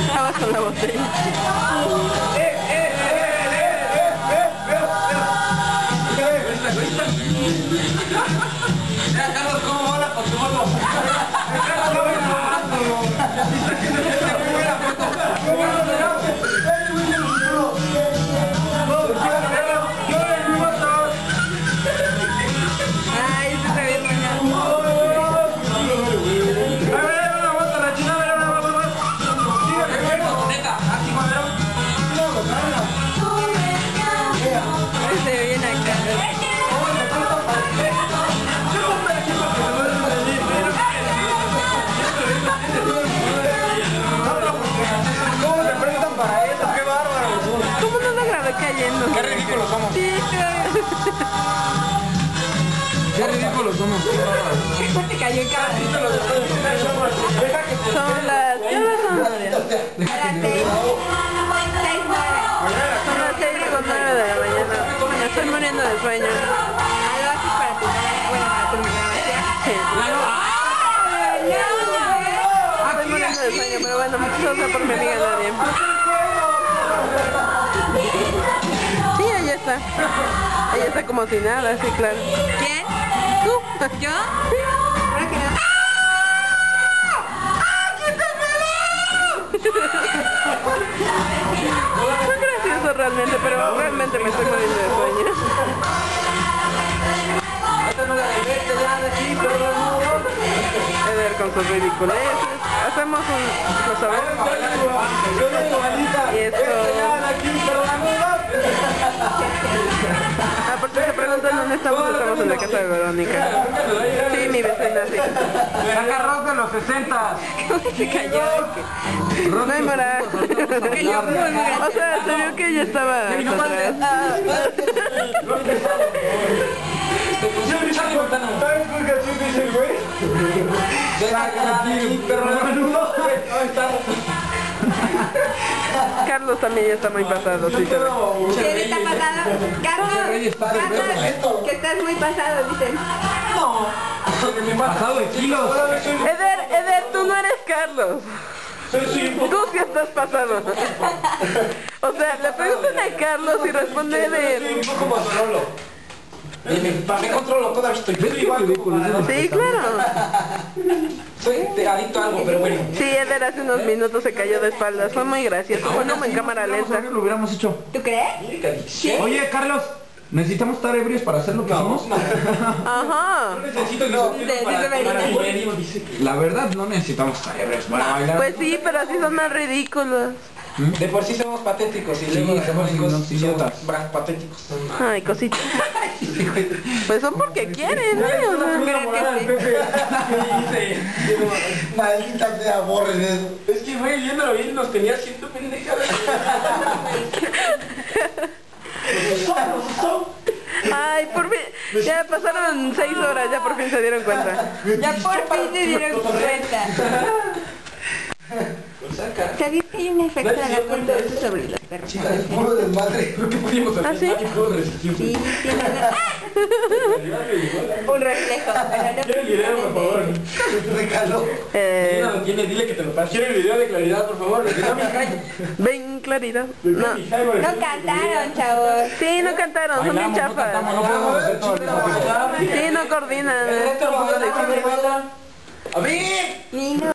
Estaba con la botella. ¡Qué ridículo somos! te cayó. Son las... ¿Qué horas son, Gloria? Son las seis con nueve de la mañana. Me estoy muriendo de sueño. Estoy muriendo de sueño, pero bueno, muchas gracias por mi amiga Nadia. Está. Ella está como si nada, sí, claro. ¿Quién? ¿Tú? ¿Yo? Fue gracioso realmente, pero realmente me estoy muriendo de sueño. Eder con sus ridiculeces. Hacemos un... ¿Lo sabes? Dónde estamos, estamos en la casa de Verónica. Sí, mi vecina, sí. Saca rock de los 60. Se cayó. No hay moral. O sea, se vio que ella estaba atrás. ¿Sabes por qué así dice el güey? Carlos también ya está muy pasado, sí se ve. ¿Quién está pasado? Carlos, Carlos, que estás muy pasado, dicen. Pasado de kilos. Eder, Eder, tú no eres Carlos. Tú sí estás pasado. O sea, le preguntan a Carlos y responde de... Un poco más solo. Me controlo, todavía estoy igual. Sí, claro. Soy adicto a algo, pero bueno. Sí, Eder hace unos minutos se cayó de espaldas. Fue muy gracioso. Fue como en cámara lenta. Lo hubiéramos hecho. ¿Tú crees? Oye, Carlos, ¿necesitamos estar ebrios para hacer lo que hacemos? Ajá. Necesito de dice que La verdad, no necesitamos estar ebrios para bailar. Pues sí, pero así son más ridículos. De por sí somos patéticos y Sí, luego y somos idiotas. patéticos. Ay, cositas. Pues son porque quieren, ¿no? O sea, Maldita sea, borren eso. Es que güey, viéndolo bien nos tenía haciendo pendejadas. Ay, por fin. Ya pasaron seis horas, ya por fin se dieron cuenta. Ya por fin se dieron cuenta. ¿Sabías que hay un efecto de la eso sobre los perros? Puro desmadre. Creo que podíamos hacer ¿Ah, sí? Sí, tiene un reflejo. no Quiero el video, por favor. Recaló. Eh, lo tiene, dile que te lo pase. Quiero el video de claridad, por favor. No ven claridad. No. No cantaron, chavos. Sí, no cantaron, son bien no chafas. cantamos, no podemos hacer todo el Sí, no coordinan. El resto lo vamos a dejar de bailar. A ver. No.